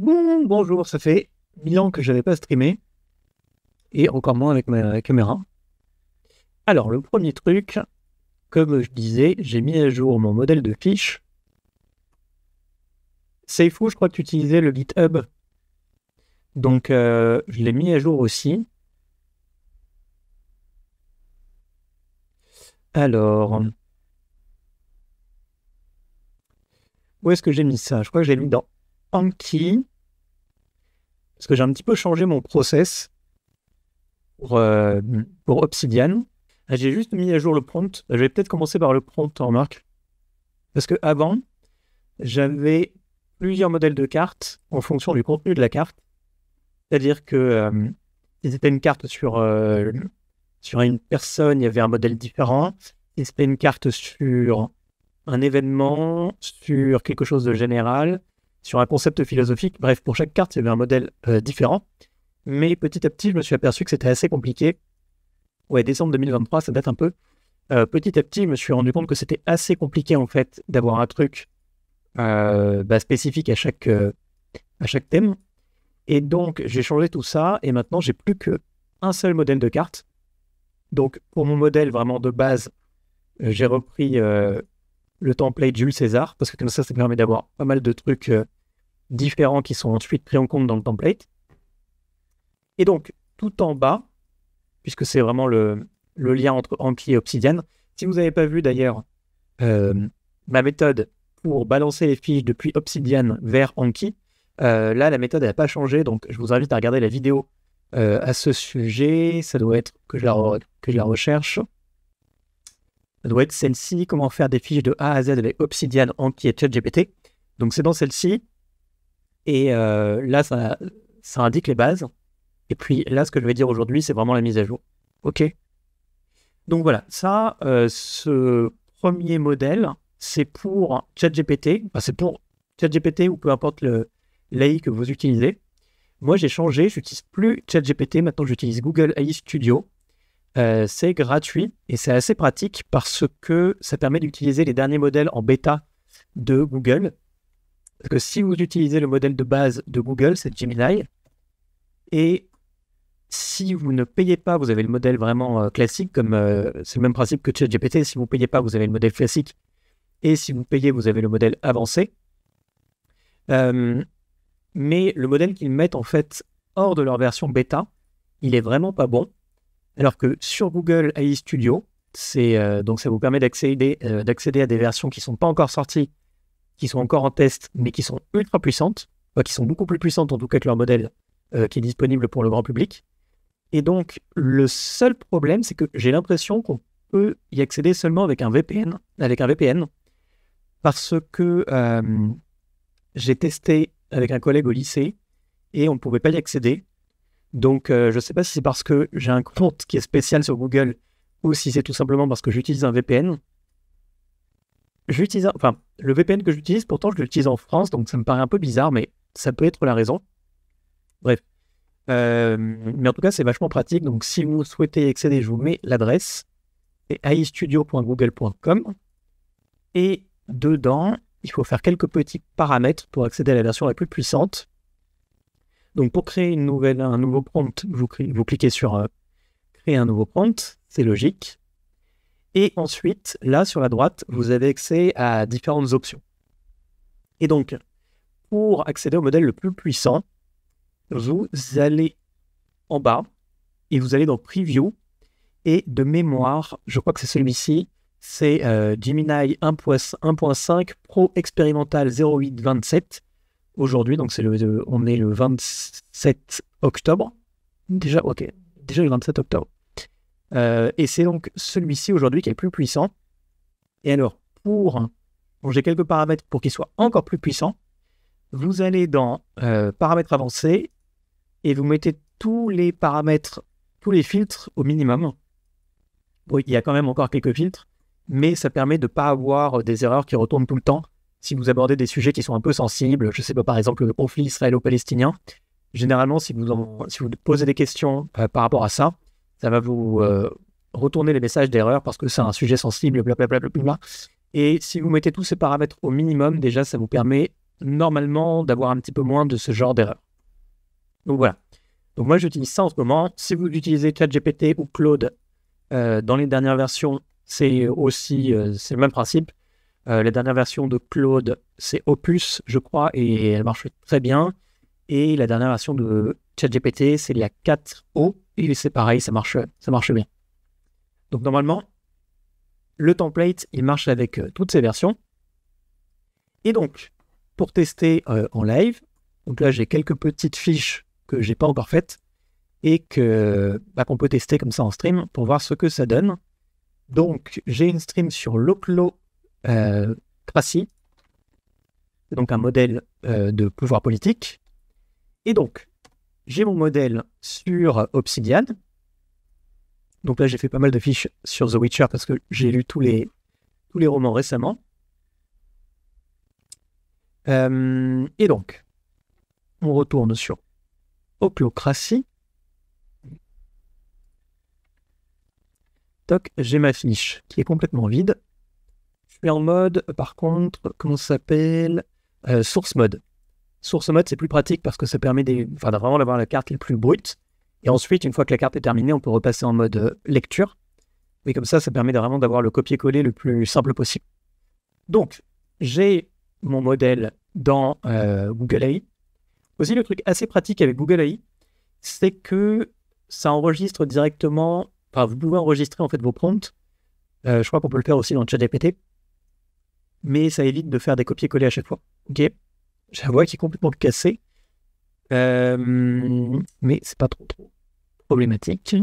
Bon, bonjour, ça fait mille ans que je n'avais pas streamé, et encore moins avec ma caméra. Alors, le premier truc, comme je disais, j'ai mis à jour mon modèle de fiche. C'est fou, je crois que tu utilisais le GitHub. Donc, euh, je l'ai mis à jour aussi. Alors, où est-ce que j'ai mis ça? Je crois que j'ai mis dans Anki. Parce que j'ai un petit peu changé mon process pour, euh, pour Obsidian. Ah, j'ai juste mis à jour le prompt. Je vais peut-être commencer par le prompt en marque. Parce que avant, j'avais plusieurs modèles de cartes en fonction du contenu de la carte. C'est-à-dire que euh, si c'était une carte sur, euh, sur une personne, il y avait un modèle différent. Si c'était une carte sur un événement, sur quelque chose de général, sur un concept philosophique. Bref, pour chaque carte, il y avait un modèle euh, différent. Mais petit à petit, je me suis aperçu que c'était assez compliqué. Ouais, décembre 2023, ça date un peu. Euh, petit à petit, je me suis rendu compte que c'était assez compliqué en fait d'avoir un truc euh, bah, spécifique à chaque, thème. Et donc, j'ai changé tout ça et maintenant, j'ai plus qu'un seul modèle de carte. Donc, pour mon modèle vraiment de base, j'ai repris le template Jules César, parce que comme ça, ça permet d'avoir pas mal de trucs différents qui sont ensuite pris en compte dans le template. Et donc, tout en bas, puisque c'est vraiment le, lien entre Anki et Obsidian, si vous n'avez pas vu d'ailleurs euh, ma méthode pour balancer les fiches depuis Obsidian vers Anki, euh, là, la méthode n'a pas changé, donc je vous invite à regarder la vidéo à ce sujet. Ça doit être que je la, que je la recherche. Ça doit être celle-ci, comment faire des fiches de A à Z avec Obsidian, Anki et ChatGPT. Donc c'est dans celle-ci. Et euh, là, ça, indique les bases. Et puis là, ce que je vais dire aujourd'hui, c'est vraiment la mise à jour. OK Donc voilà, ça, euh, ce premier modèle, c'est pour ChatGPT. Enfin, c'est pour ChatGPT ou peu importe l'AI que vous utilisez. Moi, j'ai changé, je n'utilise plus ChatGPT, maintenant j'utilise Google AI Studio. Euh, c'est gratuit et c'est assez pratique parce que ça permet d'utiliser les derniers modèles en bêta de Google. Parce que si vous utilisez le modèle de base de Google, c'est Gemini. Et si vous ne payez pas, vous avez le modèle vraiment euh, classique, comme euh, c'est le même principe que ChatGPT. Si vous ne payez pas, vous avez le modèle classique. Et si vous payez, vous avez le modèle avancé. mais le modèle qu'ils mettent en fait hors de leur version bêta, il est vraiment pas bon. Alors que sur Google AI Studio, euh, donc ça vous permet euh, d'accéder à des versions qui ne sont pas encore sorties, qui sont encore en test, mais qui sont ultra puissantes, qui sont beaucoup plus puissantes en tout cas que leur modèle euh, qui est disponible pour le grand public. Et donc le seul problème, c'est que j'ai l'impression qu'on peut y accéder seulement avec un VPN, avec un VPN, parce que j'ai testé avec un collègue au lycée et on ne pouvait pas y accéder. Donc, euh, je ne sais pas si c'est parce que j'ai un compte qui est spécial sur Google ou si c'est tout simplement parce que j'utilise un VPN. J'utilise, enfin, le VPN que j'utilise, pourtant, je l'utilise en France, donc ça me paraît un peu bizarre, mais ça peut être la raison. Bref. Euh, mais en tout cas, c'est vachement pratique. Donc, si vous souhaitez accéder, je vous mets l'adresse. C'est aistudio.google.com. Et dedans, il faut faire quelques petits paramètres pour accéder à la version la plus puissante. Donc pour créer une nouvelle, un nouveau prompt, vous, cliquez sur euh, créer un nouveau prompt, c'est logique. Et ensuite, là sur la droite, vous avez accès à différentes options. Et donc, pour accéder au modèle le plus puissant, vous allez en bas et vous allez dans Preview. Et de mémoire, je crois que c'est celui-ci, c'est euh, Gemini 1.5 Pro Expérimental 0827 aujourd'hui, donc c'est le, on est le 27 octobre. Déjà, ok, déjà le 27 octobre. Euh, et c'est donc celui-ci aujourd'hui qui est le plus puissant. Et alors, pour, j'ai quelques paramètres pour qu'il soit encore plus puissant. Vous allez dans euh, paramètres avancés et vous mettez tous les paramètres, tous les filtres au minimum. Oui, il y a quand même encore quelques filtres, mais ça permet de ne pas avoir des erreurs qui retournent tout le temps si vous abordez des sujets qui sont un peu sensibles, je sais pas, par exemple le conflit israélo-palestinien, généralement, si vous, si vous posez des questions euh, par rapport à ça, ça va vous euh, retourner les messages d'erreur parce que c'est un sujet sensible, blablabla. Et si vous mettez tous ces paramètres au minimum, déjà, ça vous permet normalement d'avoir un petit peu moins de ce genre d'erreur. Donc voilà. Donc moi j'utilise ça en ce moment. Si vous utilisez ChatGPT ou Claude euh, dans les dernières versions, c'est aussi euh, c'est le même principe. Euh, les dernières versions de Claude, c'est Opus, je crois, et elle marche très bien. Et la dernière version de ChatGPT, c'est la 4O, et c'est pareil, ça marche, ça marche bien. Donc normalement, le template, il marche avec toutes ces versions. Et donc, pour tester en live, donc là j'ai quelques petites fiches que j'ai pas encore faites et que bah, qu'on peut tester comme ça en stream pour voir ce que ça donne. Donc, j'ai une stream sur l'Oclo euh, donc un modèle euh, de pouvoir politique. Et donc, j'ai mon modèle sur Obsidian. Donc là, j'ai fait pas mal de fiches sur The Witcher parce que j'ai lu tous les, tous les romans récemment. Euh, et donc, on retourne sur Oclocratie. Toc, j'ai ma fiche qui est complètement vide. Je suis en mode, par contre, comment ça s'appelle? Euh, Source mode. Source mode, c'est plus pratique parce que ça permet vraiment d'avoir la carte les plus brute. Et ensuite, une fois que la carte est terminée, on peut repasser en mode euh, lecture. Mais comme ça, ça permet vraiment d'avoir le copier-coller le plus simple possible. Donc, j'ai mon modèle dans euh, Google AI. Aussi, le truc assez pratique avec Google AI, c'est que ça enregistre directement. Enfin, vous pouvez enregistrer en fait vos prompts. Euh, je crois qu'on peut le faire aussi dans le chat GPT. Mais ça évite de faire des copier-coller à chaque fois. Ok? J'ai la voix qui est complètement cassée. Euh, mais c'est pas trop, trop problématique.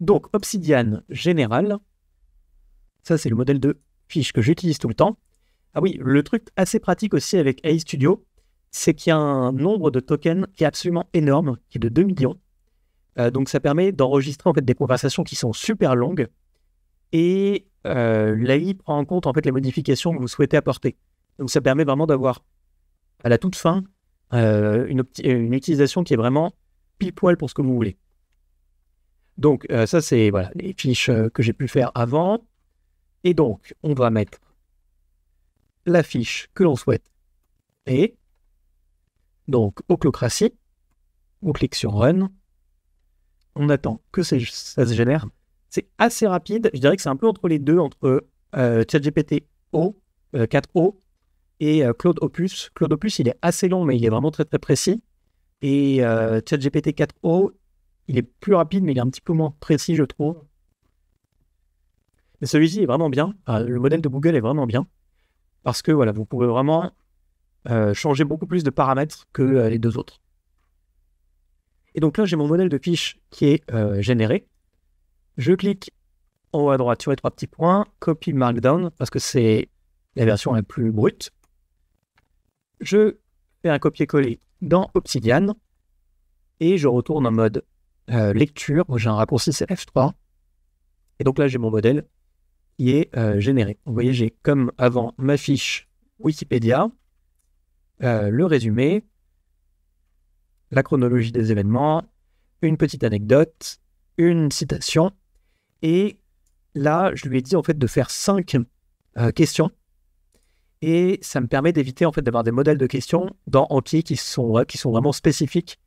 Donc, Obsidian général. Ça, c'est le modèle de fiche que j'utilise tout le temps. Ah oui, le truc assez pratique aussi avec AI Studio, c'est qu'il y a un nombre de tokens qui est absolument énorme, qui est de 2 millions. Euh, donc ça permet d'enregistrer en fait des conversations qui sont super longues et euh, l'AI prend en compte en fait les modifications que vous souhaitez apporter. Donc ça permet vraiment d'avoir à la toute fin euh, une, utilisation qui est vraiment pile poil pour ce que vous voulez. Donc ça c'est voilà les fiches que j'ai pu faire avant. Et donc on va mettre la fiche que l'on souhaite et donc, Oclocratie, on clique sur Run, on attend que ça, se génère. C'est assez rapide, je dirais que c'est un peu entre les deux, entre euh, ChatGPT O, 4O euh, et euh, Claude Opus. Claude Opus, il est assez long, mais il est vraiment très très précis. Et ChatGPT 4O, il est plus rapide, mais il est un petit peu moins précis, je trouve. Mais celui-ci est vraiment bien. le modèle de Google est vraiment bien. Parce que voilà, vous pouvez vraiment euh, changer beaucoup plus de paramètres que euh, les deux autres. Et donc là, j'ai mon modèle de fiche qui est euh, généré. Je clique en haut à droite sur les trois petits points, copy markdown, parce que c'est la version la plus brute. Je fais un copier-coller dans Obsidian et je retourne en mode lecture. J'ai un raccourci, c'est F3. Et donc là, j'ai mon modèle qui est généré. Vous voyez, j'ai comme avant ma fiche Wikipédia, euh, le résumé, la chronologie des événements, une petite anecdote, une citation. Et là, je lui ai dit en fait de faire cinq euh, questions. Et ça me permet d'éviter en d'avoir des modèles de questions dans Anki qui sont, qui sont vraiment spécifiques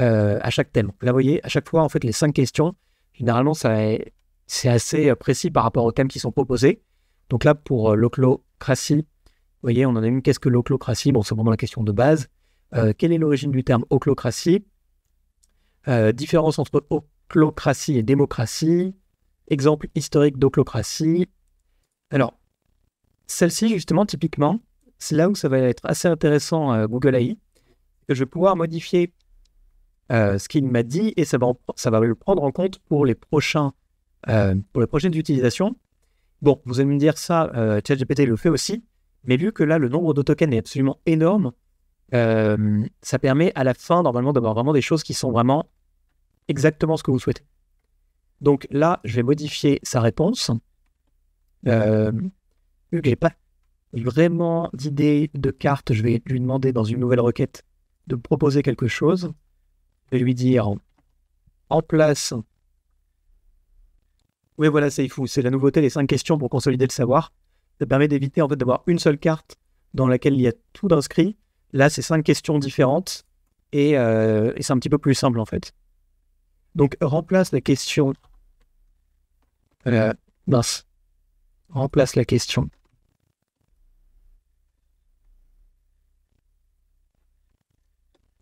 euh, à chaque thème. Là, vous voyez, à chaque fois, en fait, les cinq questions, généralement, c'est assez précis par rapport aux thèmes qui sont proposés. Donc là, pour l'oclocratie, vous voyez, on en a une. Qu'est-ce que l'oclocratie? Bon, c'est vraiment la question de base. Euh, quelle est l'origine du terme oclocratie? Euh, Différence entre oclocratie et démocratie. Exemple historique d'oclocratie. Alors, celle-ci, justement, typiquement, c'est là où ça va être assez intéressant euh, Google AI. Je vais pouvoir modifier ce qu'il m'a dit et ça va, ça va le prendre en compte pour les, prochains, pour les prochaines utilisations. Bon, vous allez me dire ça, ChatGPT le fait aussi. Mais vu que là, le nombre de tokens est absolument énorme, euh, ça permet à la fin, normalement, d'avoir vraiment des choses qui sont vraiment exactement ce que vous souhaitez. Donc là, je vais modifier sa réponse. Euh, vu que j'ai pas vraiment d'idée de carte, je vais lui demander dans une nouvelle requête de proposer quelque chose. Je vais lui dire en place. Oui, voilà, c'est fou. C'est la nouveauté, les cinq questions pour consolider le savoir. Ça permet d'éviter en fait d'avoir une seule carte dans laquelle il y a tout d'inscrit. Là, c'est cinq questions différentes et, euh, c'est un petit peu plus simple en fait. Donc, remplace la question. Euh, mince. Remplace la question.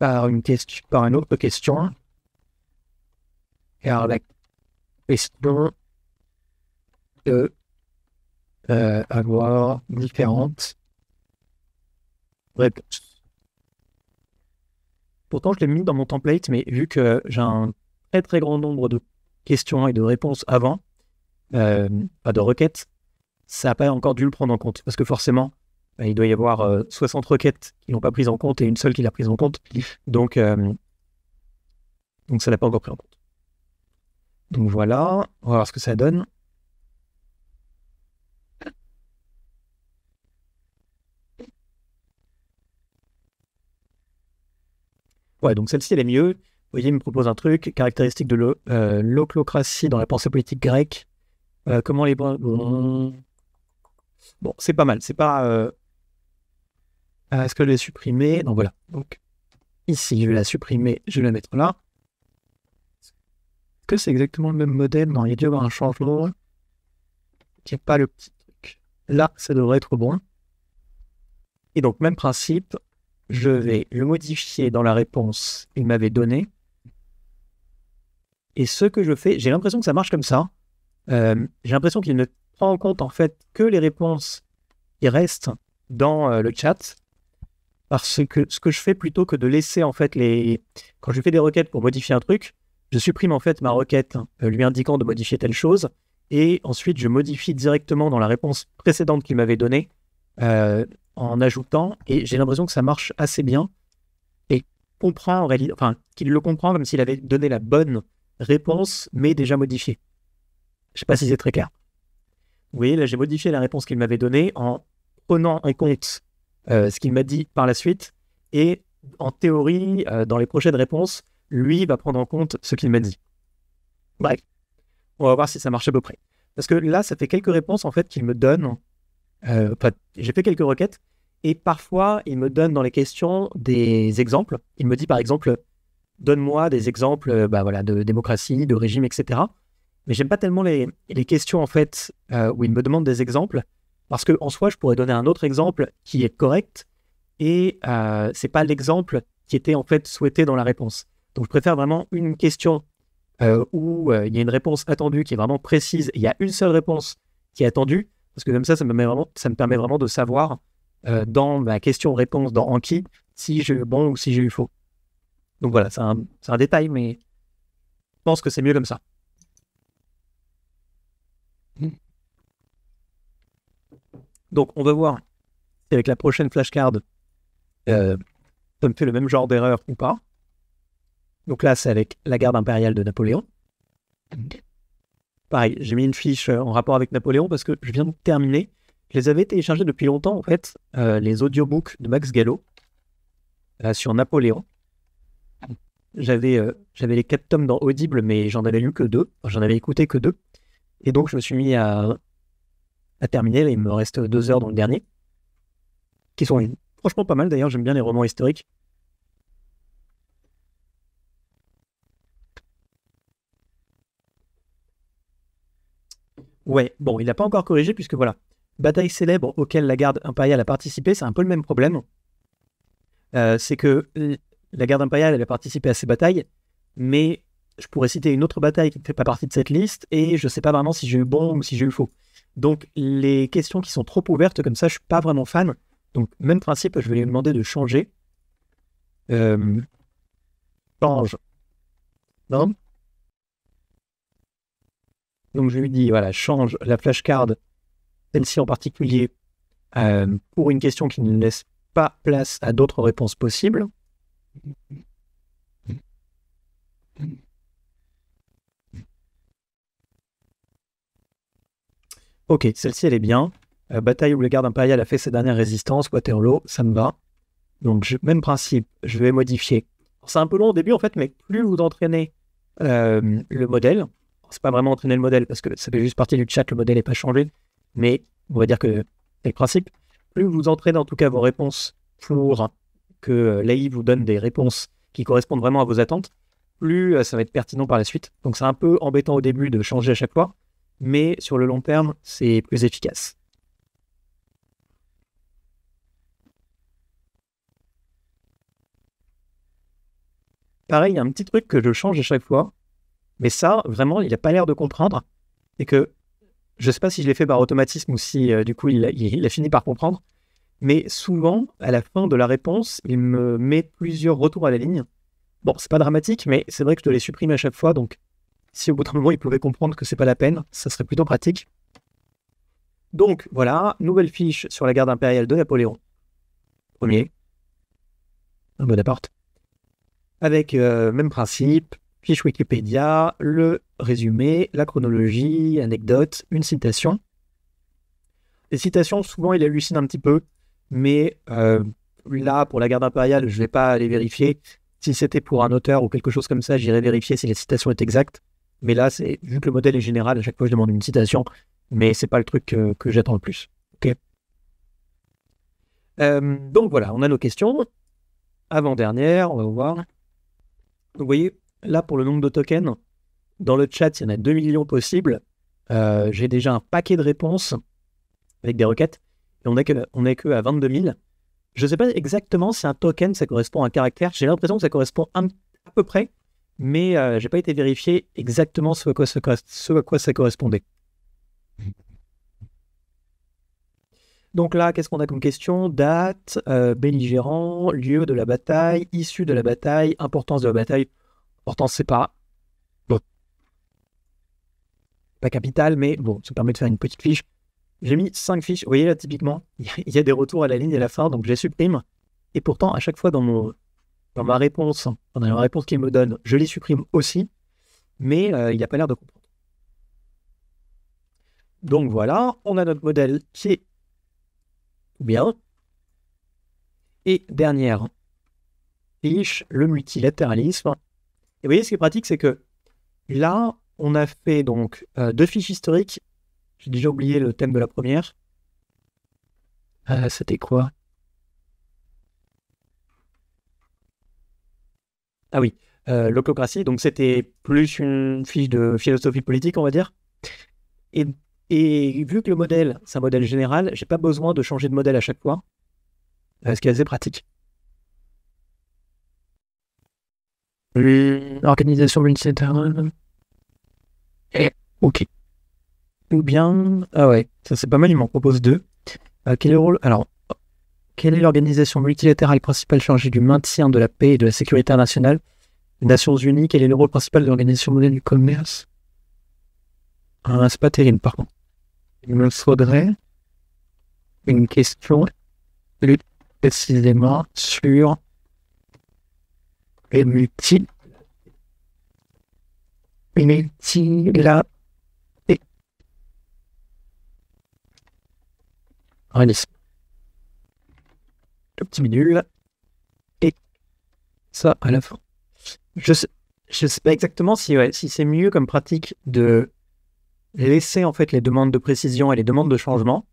Par une question, par autre question. Car la question de euh, avoir différentes réponses. Pourtant, je l'ai mis dans mon template, mais vu que j'ai un très très grand nombre de questions et de réponses avant, euh, pas de requêtes, ça n'a pas encore dû le prendre en compte. Parce que forcément, bah, il doit y avoir 60 euh, requêtes qui n'ont pas pris en compte et une seule qui l'a prise en compte. Donc, euh, donc ça pas encore pris en compte. Donc voilà, on va voir ce que ça donne. Ouais, donc celle-ci, elle est mieux. Vous voyez, il me propose un truc, caractéristique de euh, l'oclocratie dans la pensée politique grecque. Euh, comment les... Bon, bon c'est pas mal. C'est pas... est-ce que je l'ai supprimé? Non, voilà. Donc, ici, je vais la supprimer. Je vais la mettre là. Est-ce que c'est exactement le même modèle? Non, il y a dû y avoir un changement. Il n'y a pas le petit truc. Là, ça devrait être bon. Et donc, même principe, je vais le modifier dans la réponse qu'il m'avait donnée. Et ce que je fais, j'ai l'impression que ça marche comme ça. Euh, j'ai l'impression qu'il ne prend en compte en fait que les réponses qui restent dans euh, le chat. Parce que ce que je fais plutôt que de laisser en fait les. Quand je fais des requêtes pour modifier un truc, je supprime en fait ma requête euh, lui indiquant de modifier telle chose. Et ensuite, je modifie directement dans la réponse précédente qu'il m'avait donnée en ajoutant, et j'ai l'impression que ça marche assez bien, et comprend en enfin, qu'il le comprend comme s'il avait donné la bonne réponse, mais déjà modifiée. Je sais pas si c'est très clair. Vous voyez, là, j'ai modifié la réponse qu'il m'avait donnée en prenant en compte euh, ce qu'il m'a dit par la suite, et en théorie, euh, dans les prochaines réponses, lui va prendre en compte ce qu'il m'a dit. Bref, on va voir si ça marche à peu près. Parce que là, ça fait quelques réponses en fait qu'il me donne euh, j'ai fait quelques requêtes et parfois il me donne dans les questions des exemples. Il me dit par exemple, donne-moi des exemples euh, bah, voilà, de démocratie, de régime, etc. Mais j'aime pas tellement les, questions en fait euh, où il me demande des exemples parce que en soi je pourrais donner un autre exemple qui est correct et euh, c'est pas l'exemple qui était en fait souhaité dans la réponse. Donc je préfère vraiment une question où il y a une réponse attendue qui est vraiment précise. Il y a une seule réponse qui est attendue parce que comme ça, ça me, vraiment, permet vraiment de savoir euh, dans ma question-réponse dans Anki si j'ai eu bon ou si j'ai eu faux. Donc voilà, c'est un, un, détail, mais je pense que c'est mieux comme ça. Donc on va voir si avec la prochaine flashcard, euh, ça me fait le même genre d'erreur ou pas. Donc là, c'est avec la garde impériale de Napoléon. Pareil, j'ai mis une fiche euh, en rapport avec Napoléon parce que je viens de terminer. Je les avais téléchargés depuis longtemps, en fait, euh, les audiobooks de Max Gallo sur Napoléon. J'avais j'avais les quatre tomes dans Audible, mais j'en avais lu que deux. j'en avais écouté que deux. Et donc, je me suis mis à, à terminer. il me reste deux heures dans le dernier, qui sont franchement pas mal. D'ailleurs, j'aime bien les romans historiques. Ouais, bon, il n'a pas encore corrigé puisque voilà, bataille célèbre auquel la garde impériale a participé, c'est un peu le même problème. Euh, c'est que la garde impériale, elle a participé à ces batailles, mais je pourrais citer une autre bataille qui ne fait pas partie de cette liste et je ne sais pas vraiment si j'ai eu bon ou si j'ai eu faux. Donc les questions qui sont trop ouvertes comme ça, je ne suis pas vraiment fan. Donc même principe, je vais lui demander de changer. Euh, change. Non donc je lui dis, voilà, change la flashcard, celle-ci en particulier, euh, pour une question qui ne laisse pas place à d'autres réponses possibles. Ok, celle-ci elle est bien. Euh, bataille où le garde impérial a fait ses dernières résistances, Waterloo, ça me va. Donc même principe, je vais modifier. C'est un peu long au début en fait, mais plus vous entraînez euh, le modèle, c'est pas vraiment entraîner le modèle parce que ça fait juste partie du chat, le modèle n'est pas changé. Mais on va dire que c'est le principe. Plus vous entraînez en tout cas vos réponses pour que l'AI vous donne des réponses qui correspondent vraiment à vos attentes, plus ça va être pertinent par la suite. Donc c'est un peu embêtant au début de changer à chaque fois, mais sur le long terme, c'est plus efficace. Pareil, il y a un petit truc que je change à chaque fois, mais ça, vraiment, il n'a pas l'air de comprendre. Et que je ne sais pas si je l'ai fait par automatisme ou si euh, du coup il a, fini par comprendre. Mais souvent, à la fin de la réponse, il me met plusieurs retours à la ligne. Bon, c'est pas dramatique, mais c'est vrai que je dois les supprimer à chaque fois. Donc, si au bout d'un moment il pouvait comprendre que c'est pas la peine, ça serait plutôt pratique. Donc voilà, nouvelle fiche sur la garde impériale de Napoléon. Premier. Un Bonaparte avec euh, même principe, fiche Wikipédia, le résumé, la chronologie, anecdote, une citation. Les citations, souvent, il hallucine un petit peu, mais euh, là, pour la garde impériale, je ne vais pas aller vérifier. Si c'était pour un auteur ou quelque chose comme ça, j'irai vérifier si la citation est exacte. Mais là, c'est vu que le modèle est général, à chaque fois, je demande une citation, mais c'est pas le truc que, j'attends le plus. Ok. Euh, donc voilà, on a nos questions. Avant-dernière, on va voir. Vous voyez, là, pour le nombre de tokens, dans le chat, il y en a 2 millions possibles. Euh, j'ai déjà un paquet de réponses avec des requêtes. On n'est que, est que à 22 000. Je ne sais pas exactement si un token, ça correspond à un caractère. J'ai l'impression que ça correspond à peu près, mais euh, je n'ai pas été vérifié exactement ce à quoi, ce à quoi ça correspondait. Donc là, qu'est-ce qu'on a comme question? Date, euh, belligérant, lieu de la bataille, issue de la bataille, importance de la bataille. Importance, c'est pas. Bon. Pas capital, mais bon, ça permet de faire une petite fiche. J'ai mis 5 fiches. Vous voyez là, typiquement, il y a des retours à la ligne et à la fin, donc je les supprime. Et pourtant, à chaque fois dans, mon, dans ma réponse, dans la réponse qu'il me donne, je les supprime aussi, mais euh, il n'y a pas l'air de comprendre. Donc voilà, on a notre modèle qui est Bien. Et dernière fiche, le multilatéralisme. Et vous voyez, ce qui est pratique, c'est que là, on a fait donc euh, deux fiches historiques. J'ai déjà oublié le thème de la première. Euh, c'était quoi? Ah oui, euh, l'oclocratie. Donc c'était plus une fiche de philosophie politique, on va dire. Et et vu que le modèle, c'est un modèle général, j'ai pas besoin de changer de modèle à chaque fois, ce qui est assez pratique. Organisation multilatérale. Ok. Ou bien, ah ouais, ça c'est pas mal, il m'en propose deux. Euh, quel est le rôle? Alors, quelle est l'organisation multilatérale principale chargée du maintien de la paix et de la sécurité internationale? Les Nations Unies, quel est le rôle principal de l'organisation mondiale du commerce? Ah, C'est pas terrible par contre. Il me faudrait une question plus précisément sur les multi multi la réalisme. Le petit minule et ça à la fin. Je sais, sais pas exactement si, si c'est mieux comme pratique de laisser en fait les demandes de précision et les demandes de changement,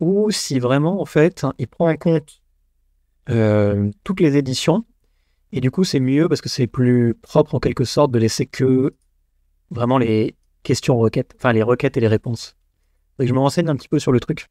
ou si vraiment en fait il prend en compte euh, toutes les éditions, et du coup c'est mieux parce que c'est plus propre en quelque sorte de laisser que vraiment les questions requêtes, enfin les requêtes et les réponses. Donc je me renseigne un petit peu sur le truc.